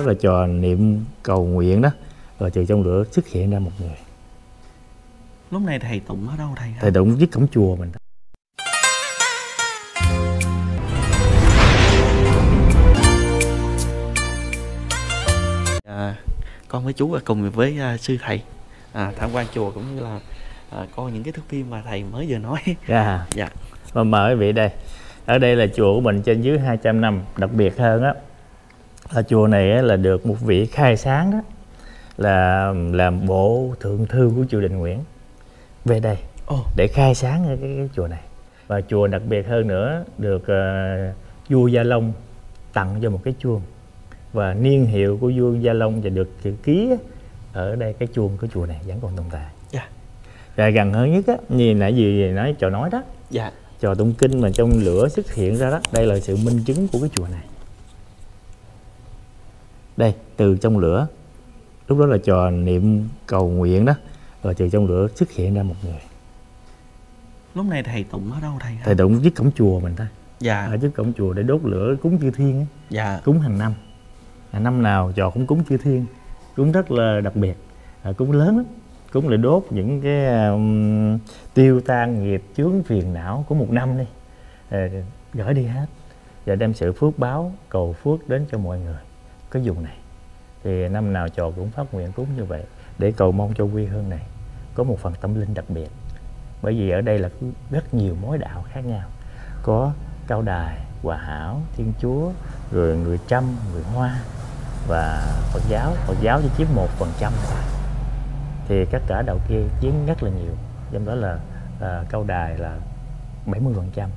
đó là trò niệm cầu nguyện đó rồi từ trong lửa xuất hiện ra một người. Lúc này thầy tụng ở đâu thầy hả? thầy tụng viết cổng chùa mình. À, con với chú cùng với à, sư thầy. À, tham quan chùa cũng như là à, coi những cái thước phim mà thầy mới vừa nói. Dạ. Dạ. Và mời quý vị đây. Ở đây là chùa của mình trên dưới 200 năm đặc biệt hơn á là chùa này á, là được một vị khai sáng đó là làm bộ thượng thư của chùa Đình Nguyễn. Về đây Ồ. để khai sáng cái, cái, cái chùa này. Và chùa đặc biệt hơn nữa được uh, vua Gia Long tặng cho một cái chuông. Và niên hiệu của vua Gia Long và được chữ ký ở đây cái chuông của chùa này vẫn còn tồn tại. Dạ. Và gần hơn nhất á như nãy gì nói trò nói đó dạ. trò tụng kinh mà trong lửa xuất hiện ra đó đây là sự minh chứng của cái chùa này đây từ trong lửa. Lúc đó là trò niệm cầu nguyện đó. Rồi từ trong lửa xuất hiện ra một người. Lúc này thầy tụng ở đâu thầy thầy tụng trước cổng chùa mình thôi dạ. Ở trước cổng chùa để đốt lửa cúng chư thiên á dạ. Cúng hàng năm. À, năm nào trò cũng cúng chư thiên. Cúng rất là đặc biệt. À, cúng lớn lắm. Cúng để đốt những cái um, tiêu tan nghiệp chướng phiền não của một năm đi. À, gỡ đi hết. Và đem sự phước báo cầu phước đến cho mọi người cái vùng này. Thì năm nào trò cũng phát nguyện cúng như vậy để cầu mong cho quê hương này có một phần tâm linh đặc biệt. Bởi vì ở đây là rất nhiều mối đạo khác nhau. Có cao đài hòa hảo thiên chúa rồi người trăm người hoa và phật giáo. Phật giáo chỉ chiếm một phần trăm thôi. Thì các cả đạo kia chiếm rất là nhiều. Trong đó là à, cao đài là 70 phần trăm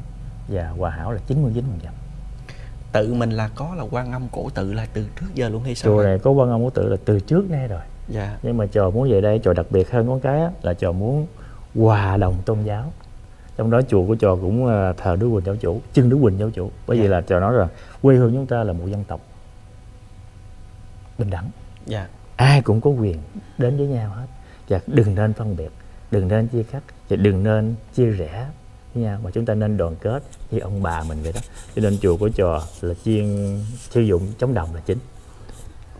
và hòa hảo là 99 phần trăm tự mình là có là quan âm cổ tự là từ trước giờ luôn hay sao chùa này có quan âm của tự là từ trước nay rồi. Dạ. Nhưng mà trò muốn về đây trò đặc biệt hơn có cái á, là trò muốn hòa đồng tôn giáo. Trong đó chùa của trò cũng à, thờ Đức Quỳnh giáo chủ chân Đức Quỳnh giáo chủ. Bởi vì Dạ. là trò nói rằng quê hương chúng ta là một dân tộc. Bình đẳng. Dạ. Ai cũng có quyền đến với nhau hết. Và đừng nên phân biệt đừng nên chia cắt và đừng nên chia rẽ nha, mà chúng ta nên đoàn kết như ông bà mình vậy đó. Cho nên chùa của trò là chuyên sử dụng chống đồng là chính.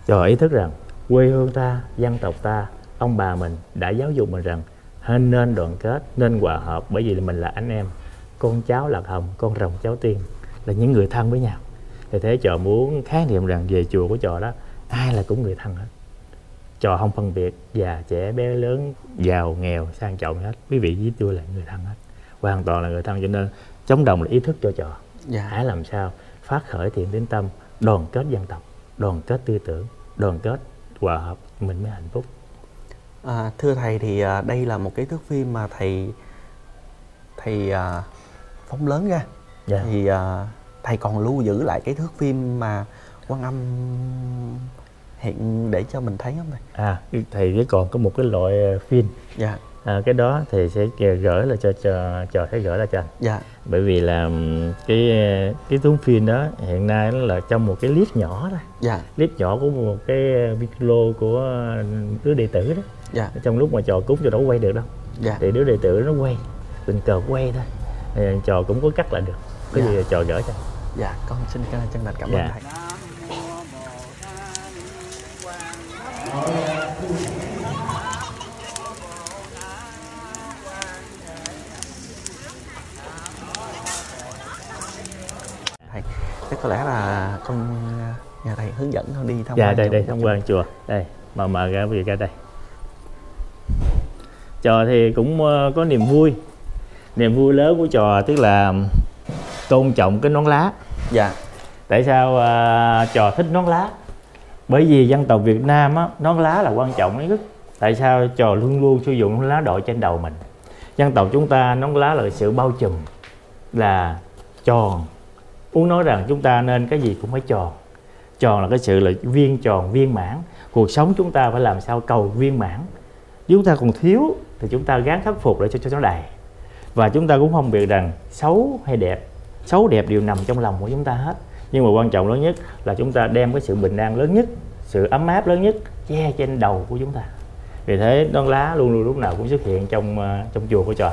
Trò ý thức rằng quê hương ta, dân tộc ta, ông bà mình đã giáo dục mình rằng nên nên đoàn kết, nên hòa hợp bởi vì mình là anh em. Con cháu lạc hồng, con rồng cháu tiên là những người thân với nhau. Thì thế trò muốn khái niệm rằng về chùa của trò đó, ai là cũng người thân hết. Trò không phân biệt, già, trẻ, bé lớn, giàu, nghèo, sang trọng hết. Quý vị với tôi là người thân hết hoàn toàn là người thân cho nên chống đồng là ý thức cho trò. Dạ. Hãy làm sao? Phát khởi thiện tín tâm đoàn kết dân tộc đoàn kết tư tưởng đoàn kết hòa hợp mình mới hạnh phúc. À, thưa thầy thì à, đây là một cái thước phim mà thầy thầy à, phóng lớn ra Dạ. thì à, thầy còn lưu giữ lại cái thước phim mà quan âm hiện để cho mình thấy không thầy? à thầy còn có một cái loại ờ, phim. Dạ à, cái đó thì sẽ gửi là cho cho trò sẽ gửi lại cho anh. Dạ. Bởi vì là ừm, cái cái tấm phim đó hiện nay nó là trong một cái clip nhỏ thôi dạ. Clip nhỏ của một cái video của đứa đệ tử đó. Dạ. Trong lúc mà trò cúng cho đâu quay được đâu. Dạ. Thì đứa đệ tử nó quay tình cờ quay thôi. Thì trò cũng có cắt lại được. Cái Dạ. gì trò gửi cho dạ con xin chân thành cảm Dạ. ơn thầy. thầy chắc có lẽ là con nhà thầy hướng dẫn con đi tham dạ quan đây đây tham quan chùa. Đây mà mở ra vì ra đây. Trò thì cũng ờ, có niềm vui. Niềm vui lớn của trò tức là tôn trọng cái nón lá. Dạ. Tại sao à, trò thích nón lá? Bởi vì dân tộc Việt Nam á, nón lá là quan trọng nhất tại sao trò luôn luôn sử dụng nón lá đội trên đầu mình? Dân tộc chúng ta nón lá là sự bao trùm là tròn muốn nói rằng chúng ta nên cái gì cũng phải tròn. Tròn là cái sự là viên tròn viên mãn. Cuộc sống chúng ta phải làm sao cầu viên mãn. Chúng ta còn thiếu thì chúng ta gắng khắc phục để cho, cho nó đầy. Và chúng ta cũng không biết rằng xấu hay đẹp. Xấu đẹp đều nằm trong lòng của chúng ta hết. Nhưng mà quan trọng lớn nhất là chúng ta đem cái sự bình an lớn nhất sự ấm áp lớn nhất che trên đầu của chúng ta. Vì thế non lá luôn luôn lúc nào cũng xuất hiện trong ờ, trong chùa của trò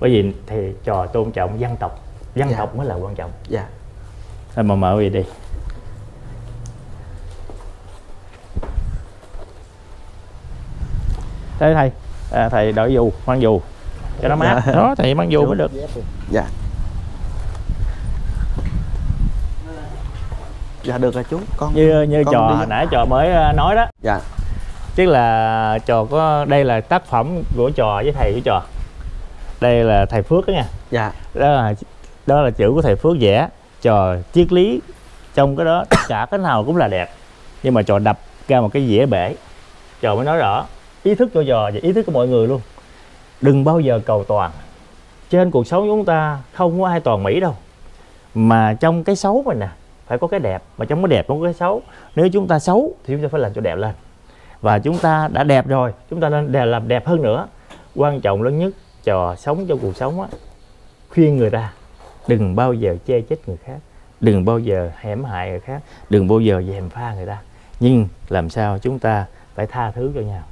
bởi vì thì trò tôn trọng dân tộc dân dạ. tộc mới là quan trọng. Dạ. Thôi mà mở gì đi. Thế thầy à, thầy đội dù mang dù. Cho nó mát. Dạ. Đó thầy mang dù mới được. Dạ. Dạ được rồi chú. Con như như con trò đi. nãy trò mới à, nói đó. Dạ. Tức là trò có đây là tác phẩm của trò với thầy của trò. Đây là thầy phước đó nha. Dạ. Đó là đó là chữ của thầy phước vẽ. Trò triết lý trong cái đó, tất cả cái nào cũng là đẹp. Nhưng mà trò đập ra một cái dĩa bể. Trò mới nói rõ. Ý thức cho trò và ý thức của mọi người luôn. Đừng bao giờ cầu toàn. Trên cuộc sống của chúng ta không có ai toàn mỹ đâu. Mà trong cái xấu mình nè, phải có cái đẹp. Mà trong cái đẹp cũng có cái xấu. Nếu chúng ta xấu thì chúng ta phải làm cho đẹp lên. Và chúng ta đã đẹp rồi, chúng ta nên để làm đẹp hơn nữa. Quan trọng lớn nhất, trò sống trong cuộc sống á, khuyên người ta đừng bao giờ chê trách người khác. Đừng bao giờ hãm hại người khác. Đừng bao giờ dèm pha người ta. Nhưng làm sao chúng ta phải tha thứ cho nhau?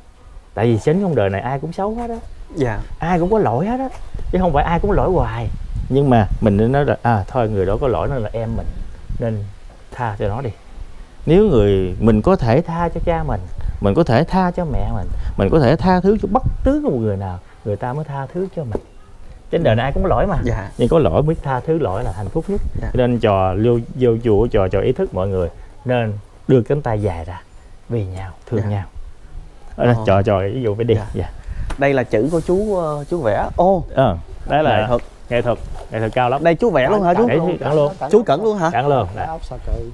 Tại vì chính trong đời này ai cũng xấu hết á. Dạ. Ai cũng có lỗi hết á. Chứ không phải ai cũng lỗi hoài. Nhưng mà mình nên nói là à thôi người đó có lỗi nó là em mình nên tha cho nó đi. Nếu người mình có thể tha cho cha mình mình có thể tha cho mẹ mình mình có thể tha thứ cho bất cứ một người nào người ta mới tha thứ cho mình trên đời này ai cũng có lỗi mà. Dạ. Nhưng có lỗi biết tha thứ lỗi là hạnh phúc nhất. Dạ. Nên trò vô, vô chùa trò trò ý thức mọi người nên đưa cánh tay dài ra vì nhau thương Dạ. nhau. Ở đó, Ồ. trò trò ví dụ phải đi. Dạ. dạ. đây là chữ của chú ờ, chú vẽ. Ô. Ờ, đó là nghệ thuật. nghệ thuật nghệ thuật cao lắm. Đây chú vẽ luôn hả chú? Cẩn luôn. Chú cẩn luôn hả? Cẩn luôn Đấy. ốc xà cừ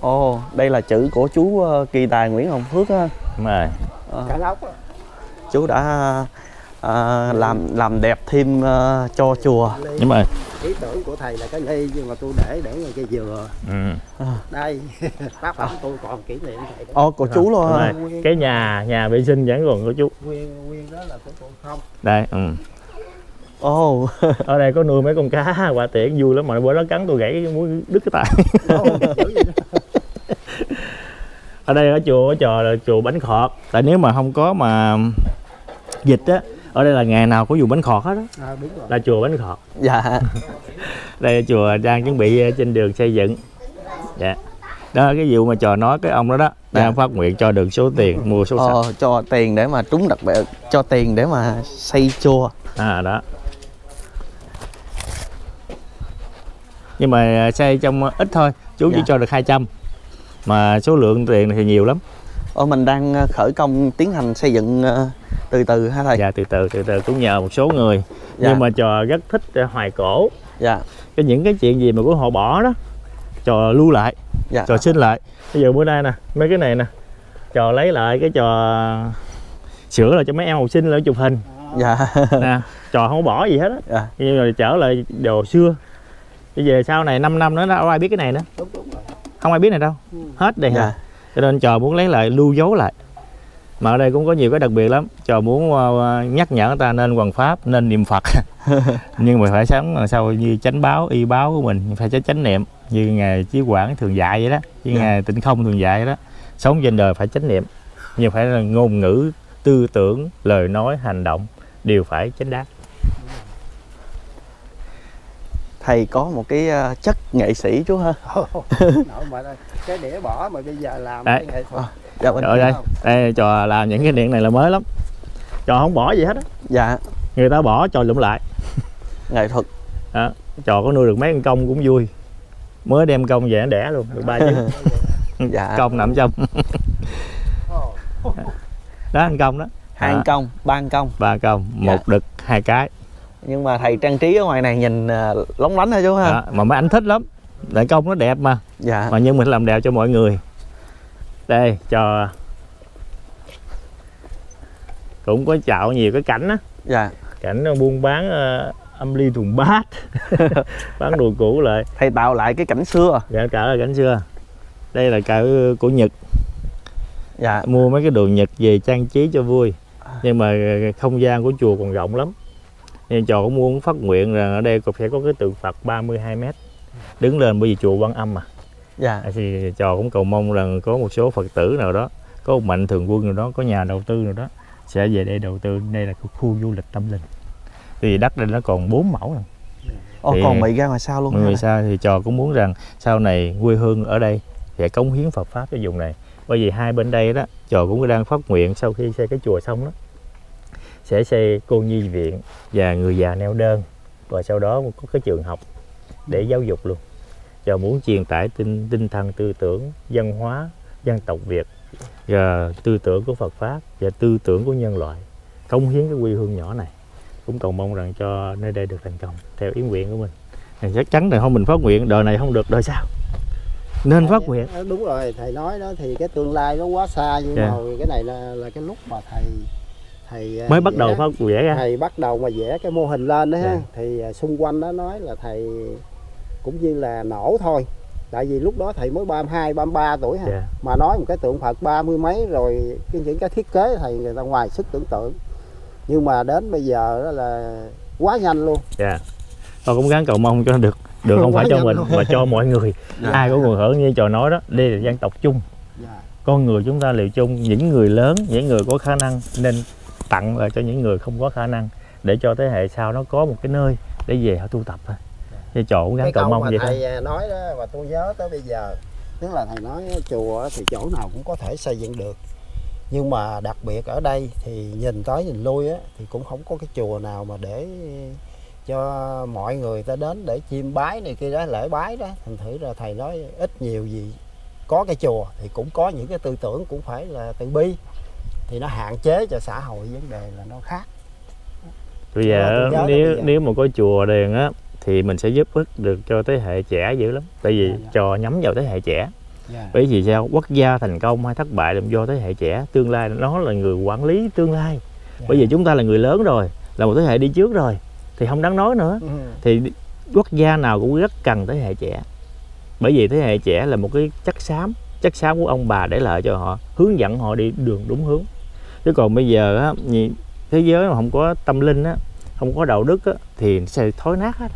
ồ đây là chữ của chú ờ, kỳ tài nguyễn hồng phước á đúng rồi. Ờ, cẩn ốc chú đã ờ, làm làm đẹp thêm ờ, cho chùa. Nhưng mà ý tưởng của thầy là cái ly nhưng mà tôi để để ngay cây dừa. Ừ. đây tác phẩm tôi còn kỷ niệm thầy đó. ô của chú luôn. Rồi. cái nhà nhà vệ sinh vẫn còn của chú. Nguyên nguyên đó là của tôi không. Đây ừ. ồ. Ở đây có nuôi mấy con cá quả tiễn vui lắm. Mà bữa đó cắn tôi gãy cái mũi đứt cái tay ở đây ở chùa ở trò là chùa bánh khọt. Tại nếu mà không có mà dịch á ở đây là ngày nào có dùng bánh khọt hết á. À, đúng rồi. Là chùa bánh khọt. Dạ. Đây là chùa đang chuẩn bị ờ, trên đường xây dựng. Dạ. Đó cái vụ mà trò nói cái ông đó đó đang Dạ. phát nguyện cho được số tiền mua số sạch ờ, cho tiền để mà trúng đặc biệt cho tiền để mà xây chùa. À đó. Nhưng mà xây trong ít thôi chú chỉ Dạ. cho được 200 mà số lượng tiền thì nhiều lắm Ờ, mình đang ờ, khởi công tiến hành xây dựng ờ, từ từ hả thầy? Dạ từ từ từ từ cũng nhờ một số người. Dạ. nhưng mà trò rất thích ờ, hoài cổ. Dạ. Cái những cái chuyện gì mà của họ bỏ đó trò lưu lại dạ. trò xin lại. Bây giờ bữa nay nè mấy cái này nè trò lấy lại cái trò sửa lại cho mấy em học sinh lại chụp hình. Dạ. Nè trò không có bỏ gì hết á. Dạ. Nhưng mà trở lại đồ xưa. Bây giờ sau này 5 năm nữa đâu ai biết cái này nữa? Đúng đúng rồi. Không ai biết này đâu. Ừ. hết đây dạ. hả cho nên trò muốn lấy lại lưu dấu lại. Mà ở đây cũng có nhiều cái đặc biệt lắm. Trò muốn ờ, nhắc nhở người ta nên hoàng pháp nên niệm phật. Nhưng mà phải sống làm sao như chánh báo y báo của mình phải chánh chánh niệm như ngài chí quảng thường dạy vậy đó như Dạ. ngài tịnh không thường dạy vậy đó. Sống trên đời phải chánh niệm. Nhưng phải là ngôn ngữ tư tưởng lời nói hành động đều phải chánh đáng thầy có một cái ờ, chất nghệ sĩ chú ha? Đây, cái đĩa bỏ mà bây giờ làm Đấy. cái nghệ thuật. Dạ bên Trời ơi đây, đây trò làm những cái điện này là mới lắm. Trò không bỏ gì hết á. Dạ. Người ta bỏ trò lụm lại. Nghệ thuật. Trò có nuôi được mấy con công cũng vui. Mới đem công về nó đẻ luôn được ba trứng dạ. Công nằm trong. Đó anh công đó. Hai Đó. công ban công ba công Dạ. một đực hai cái nhưng mà thầy trang trí ở ngoài này nhìn ờ, lóng lánh thôi chú ha đó. mà mấy anh thích lắm. Đại công nó đẹp mà. Dạ. Mà nhưng mình làm đẹp cho mọi người. Đây cho. Cũng có chạo nhiều cái cảnh á. Dạ. Cảnh buôn bán ờ, âm ly thùng bát. Bán đồ cũ lại. Thầy tạo lại cái cảnh xưa. Dạ cả là cảnh xưa. Đây là cả của nhật. Dạ. Mua mấy cái đồ nhật về trang trí cho vui. Nhưng mà không gian của chùa còn rộng lắm nên trò cũng muốn phát nguyện rằng ở đây cũng sẽ có cái tượng Phật 32 mét đứng lên bởi vì chùa Quan Âm mà. Dạ. À, thì trò cũng cầu mong rằng có một số Phật tử nào đó có một mạnh thường quân nào đó có nhà đầu tư nào đó sẽ về đây đầu tư. Đây là khu du lịch tâm linh. Vì đất đây nó còn 4 mẫu rồi Ồ, Thì- còn bị ra ngoài sau luôn hả? sao thì trò cũng muốn rằng sau này quê hương ở đây sẽ cống hiến Phật pháp cho vùng này. Bởi vì hai bên đây đó chùa cũng đang phát nguyện sau khi xây cái chùa xong đó sẽ xây cô nhi viện và người già neo đơn. Và sau đó có cái trường học để giáo dục luôn. Và muốn truyền tải tinh tinh thần tư tưởng văn hóa dân tộc Việt và tư tưởng của Phật pháp và tư tưởng của nhân loại cống hiến cái quê hương nhỏ này. Cũng cầu mong rằng cho nơi đây được thành công theo ý nguyện của mình. Thì chắc chắn là không mình phát nguyện đời này không được đời sau. Nên phát nguyện. Đúng rồi thầy nói đó thì cái tương lai nó quá xa nhưng Dạ. mà cái này là là cái lúc mà thầy thầy à, mới bắt đầu vẽ- phát vẽ ra thầy bắt đầu mà vẽ cái mô hình lên đó ha. Dạ. thì à, xung quanh đó nói là thầy cũng như là nổ thôi. Tại vì lúc đó thầy mới 32, 33 tuổi ha. Dạ. mà nói một cái tượng Phật ba mươi mấy rồi những cái thiết kế thầy người ta ngoài sức tưởng tượng. Nhưng mà đến bây giờ đó là quá nhanh luôn. Dạ. Tôi cũng gắng cầu mong cho được được không phải cho mình luôn. mà cho mọi người. Dạ. ai cũng cùng hưởng như trò nói đó. Đây là dân tộc chung. Dạ. con người chúng ta đều chung. Những người lớn những người có khả năng nên tặng lại cho những người không có khả năng để cho thế hệ sau nó có một cái nơi để về họ tu tập thôi. Thì trò cũng cái cầu mong mà vậy thầy à, nói đó và tôi nhớ tới bây giờ tức là thầy nói chùa thì chỗ nào cũng có thể xây dựng được. Nhưng mà đặc biệt ở đây thì nhìn tới nhìn lui á thì cũng không có cái chùa nào mà để cho mọi người ta đến để chiêm bái này kia đó lễ bái đó. Thành thử ra thầy nói ít nhiều gì có cái chùa thì cũng có những cái tư tưởng cũng phải là từ bi thì nó hạn chế cho xã hội vấn đề là nó khác. Bây giờ nếu bây giờ. nếu mà có chùa đèn á thì mình sẽ giúp ích được cho thế hệ trẻ dữ lắm. Tại vì Dạ, dạ. trò nhắm vào thế hệ trẻ. Bởi vì sao? Quốc gia thành công hay thất bại là do thế hệ trẻ. Tương lai nó là người quản lý tương lai. Bởi vì chúng ta là người lớn rồi là một thế hệ đi trước rồi thì không đáng nói nữa. Ừ. thì quốc gia nào cũng rất cần thế hệ trẻ. Bởi vì thế hệ trẻ là một cái chất xám chất xám của ông bà để lại cho họ hướng dẫn họ đi đường đúng hướng. Chứ còn bây giờ á thế giới mà không có tâm linh á không có đạo đức á thì sẽ thối nát hết.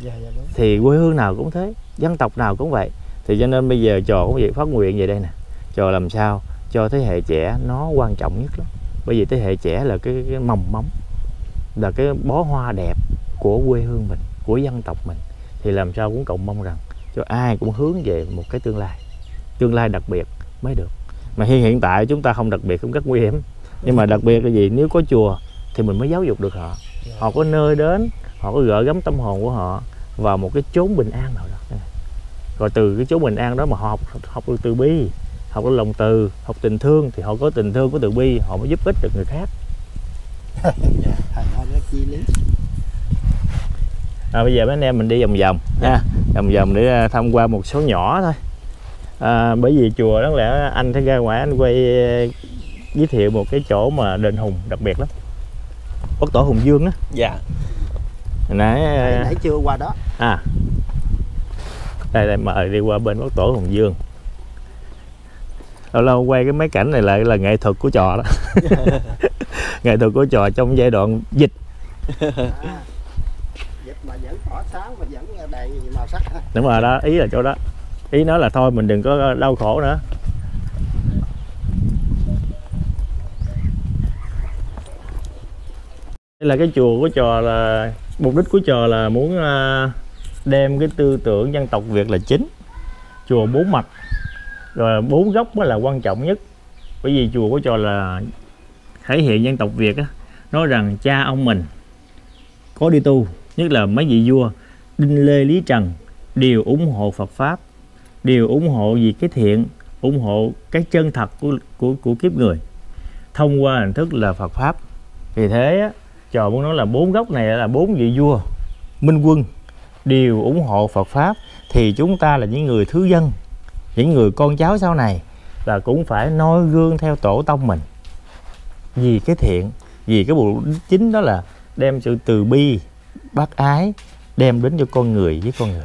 Dạ dạ đúng. Thì quê hương nào cũng thế dân tộc nào cũng vậy. Thì cho nên bây giờ trò cũng việc phát nguyện về đây nè. Trò làm sao cho thế hệ trẻ nó quan trọng nhất lắm. Bởi vì thế hệ trẻ là cái, cái mầm móng là cái bó hoa đẹp của quê hương mình của dân tộc mình. Thì làm sao cũng cầu mong rằng cho ai cũng hướng về một cái tương lai tương lai đặc biệt mới được. Mà hiện hiện tại chúng ta không đặc biệt cũng rất nguy hiểm. Nhưng mà đặc biệt là gì? Nếu có chùa thì mình mới giáo dục được họ. Họ có nơi đến họ có gỡ gắm tâm hồn của họ vào một cái chốn bình an nào đó. Rồi từ cái chốn bình an đó mà họ học học được từ bi học được lòng từ học tình thương thì họ có tình thương có từ bi họ mới giúp ích được người khác. À, bây giờ mấy anh em mình đi vòng vòng nha. Vòng vòng để à, tham quan một số nhỏ thôi à, bởi vì chùa đáng lẽ anh sẽ ra ngoài anh quay à, giới thiệu một cái chỗ mà đền hùng đặc biệt lắm. Quốc tổ hùng dương á. Dạ. Hồi nãy thầy à, nãy chưa qua đó. à. Đây đây mời đi qua bên quốc tổ hùng dương. Lâu lâu quay cái mấy cảnh này lại là nghệ thuật của trò đó. Nghệ thuật của trò trong giai đoạn dịch. À, dịch mà vẫn tỏ sáng và vẫn đầy màu sắc. Ha. đúng rồi đó ý là chỗ đó ý nói là thôi, mình đừng có đau khổ nữa. Đây là cái chùa của trò là, mục đích của trò là muốn à, đem cái tư tưởng dân tộc Việt là chính. Chùa bốn mặt rồi bốn góc mới là quan trọng nhất. Bởi vì chùa của trò là thể hiện dân tộc Việt á, nói rằng cha ông mình có đi tu, nhất là mấy vị vua Đinh Lê Lý Trần đều ủng hộ Phật pháp đều ủng hộ vì cái thiện ủng hộ cái chân thật của của của kiếp người. Thông qua hình thức là Phật pháp. Vì thế á, trò muốn nói là bốn gốc này là bốn vị vua minh quân đều ủng hộ Phật pháp. Thì chúng ta là những người thứ dân những người con cháu sau này là cũng phải noi gương theo tổ tông mình. Vì cái thiện vì cái mục chính đó là đem sự từ bi bác ái đem đến cho con người với con người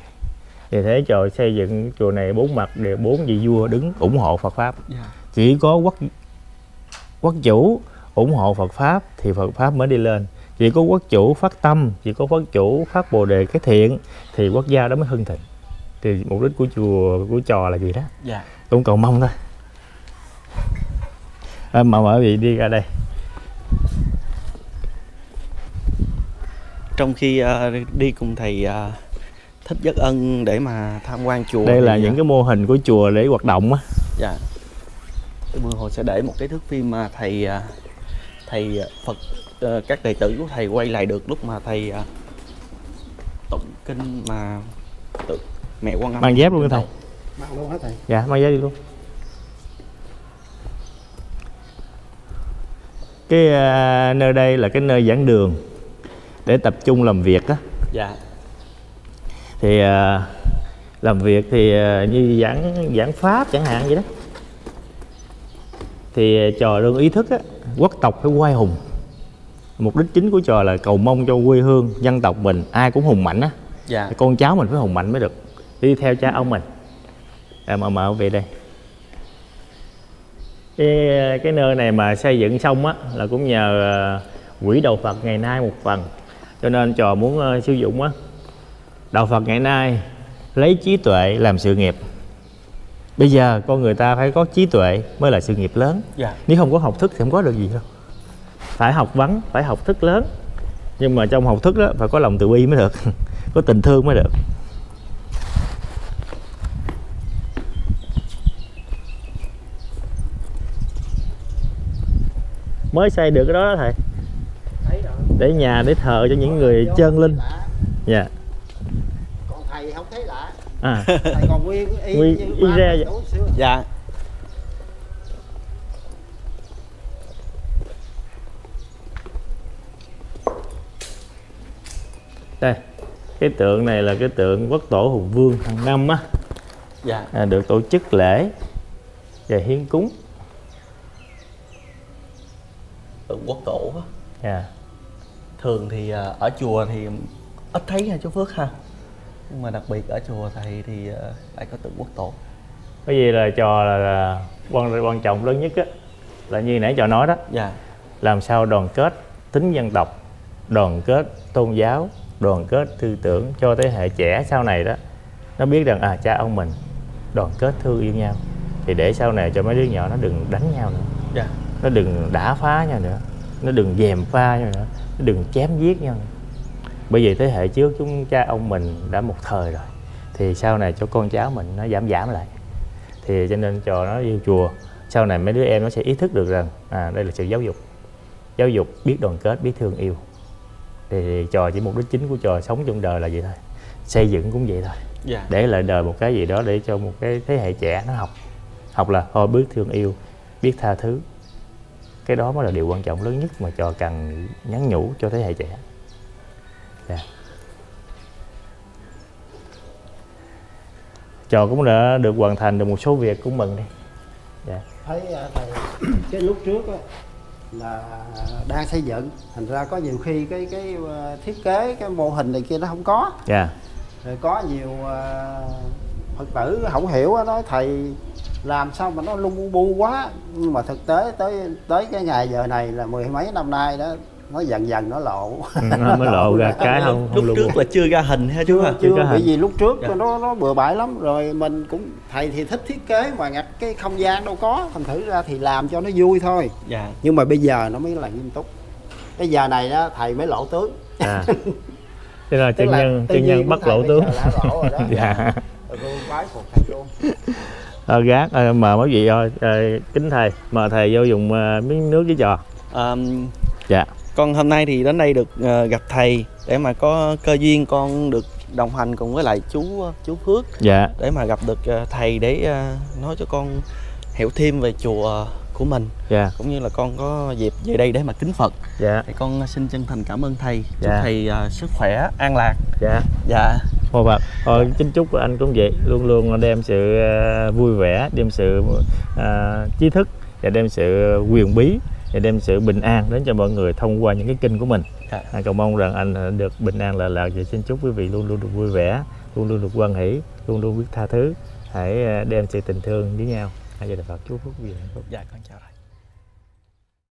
thì thế trò xây dựng chùa này bốn mặt đều bốn vị vua đứng ủng hộ Phật pháp. Dạ. chỉ có quốc quốc chủ ủng hộ Phật pháp thì Phật pháp mới đi lên. Chỉ có quốc chủ phát tâm chỉ có quốc chủ phát bồ đề cái thiện thì quốc gia đó mới hưng thịnh. Thì mục đích của chùa của trò là gì đó? Dạ. Cũng cầu mong thôi. À, mà mở vị đi ra đây. Trong khi ờ, đi cùng thầy ờ, thích rất ân để mà tham quan chùa đây là những ờ, cái mô hình của chùa để hoạt động á. Dạ. Vương Hồ sẽ để một cái thước phim mà thầy à, thầy à, Phật ờ, các đệ tử của thầy quay lại được lúc mà thầy à, tụng kinh mà tự mẹ quan âm mang dép luôn thầy? mang luôn hết thầy? Dạ mang dép đi luôn. Cái à, nơi đây là cái nơi giảng đường để tập trung làm việc á. Dạ thì à, làm việc thì à, như giảng giảng pháp chẳng hạn vậy đó. Thì à, trò luôn ý thức á quốc tộc phải quay hùng. Mục đích chính của trò là cầu mong cho quê hương dân tộc mình ai cũng hùng mạnh á. Dạ. Con cháu mình phải hùng mạnh mới được đi theo cha ông mình. À, mà mở về đây. Cái cái nơi này mà xây dựng xong á là cũng nhờ à, quỹ đầu Phật ngày nay một phần. Cho nên trò muốn à, sử dụng á đạo Phật ngày nay lấy trí tuệ làm sự nghiệp. Bây giờ con người ta phải có trí tuệ mới là sự nghiệp lớn. Dạ. Nếu không có học thức thì không có được gì đâu. Phải học vấn phải học thức lớn. Nhưng mà trong học thức đó phải có lòng từ bi mới được có tình thương mới được. Mới xây được cái đó đó thầy. Để nhà để thờ cho những người chân linh. dạ. còn thầy không thấy lạ. À. Thầy còn nguyên y Nguyên- như y ra thầy vậy. dạ. Đây cái tượng này là cái tượng quốc tổ hùng vương hàng năm á. Dạ. À, được tổ chức lễ và hiến cúng. Tượng quốc tổ á. dạ. Thường thì à, ở chùa thì ít thấy ha chú Phước ha mà đặc biệt ở chùa thầy thì lại có tượng quốc tổ. Cái gì là trò là, là quan quan trọng lớn nhất á là như nãy trò nói đó. Dạ. Làm sao đoàn kết tính dân tộc đoàn kết tôn giáo đoàn kết tư tưởng cho thế hệ trẻ sau này đó nó biết rằng à cha ông mình đoàn kết thương yêu nhau thì để sau này cho mấy đứa nhỏ nó đừng đánh nhau nữa. Dạ. Nó đừng đả phá nhau nữa. Nó đừng dèm pha nhau nữa. Nó đừng chém giết nhau nữa. Bởi vì thế hệ trước chúng cha ông mình đã một thời rồi. Thì sau này cho con cháu mình nó giảm giảm lại. Thì cho nên trò nó yêu chùa sau này mấy đứa em nó sẽ ý thức được rằng à đây là sự giáo dục. Giáo dục biết đoàn kết biết thương yêu. Thì trò chỉ mục đích chính của trò sống trong đời là vậy thôi. Xây dựng cũng vậy thôi. Dạ. Để lại đời một cái gì đó để cho một cái thế hệ trẻ nó học. Học là thôi biết thương yêu biết tha thứ. Cái đó mới là điều quan trọng lớn nhất mà trò cần nhắn nhủ cho thế hệ trẻ Dạ. trò cũng đã được hoàn thành được một số việc cũng mừng đi dạ. thấy à, thầy cái lúc trước á, là đang xây dựng thành ra có nhiều khi cái cái à, thiết kế cái mô hình này kia nó không có dạ rồi có nhiều à, phật tử không hiểu nói thầy làm sao mà nó lung bu bu quá nhưng mà thực tế tới tới cái ngày giờ này là mười mấy năm nay đó nó dần dần nó lộ. Ừ, nó mới lộ ra cái không không lúc luôn trước là chưa ra hình ha chú ha? chưa chưa có bởi vì lúc trước Dạ. nó nó bừa bãi lắm. Rồi mình cũng thầy thì thích thiết kế mà ngặt cái không gian đâu có. Thành thử ra thì làm cho nó vui thôi. Dạ. Nhưng mà bây giờ nó mới là nghiêm túc. Cái giờ này đó thầy mới lộ tướng. À. thế là chân nhân chân nhân bắt lộ tướng. lộ đó. Dạ. Bái phục thầy luôn. À, gác à, mời mấy vị ơi à, kính thầy mời thầy vô dùng à, miếng nước với trò Ờm, dạ con hôm nay thì đến đây được ờ, gặp thầy để mà có cơ duyên con được đồng hành cùng với lại chú chú Phước. Dạ. Để mà gặp được ờ, thầy để ờ, nói cho con hiểu thêm về chùa của mình. Dạ. Cũng như là con có dịp về đây để mà kính Phật. Dạ. Thì con xin chân thành cảm ơn thầy. Chúc Dạ. thầy ờ, sức khỏe an lạc. Dạ. Dạ. Mô Phật Thôi kính chúc anh cũng vậy. Luôn luôn đem sự vui vẻ Đem sự à, trí thức Và đem sự quyền bí Và đem sự bình an đến cho mọi người thông qua những cái kinh của mình. Dạ. à, Cầu mong rằng anh được bình an lợi lạc Và xin chúc quý vị luôn luôn được vui vẻ Luôn luôn được quan hỷ Luôn luôn biết tha thứ. Hãy à, đem sự tình thương với nhau. Hãy Phật chúc phúc quý vị hạnh phúc. Dạ con chào thầy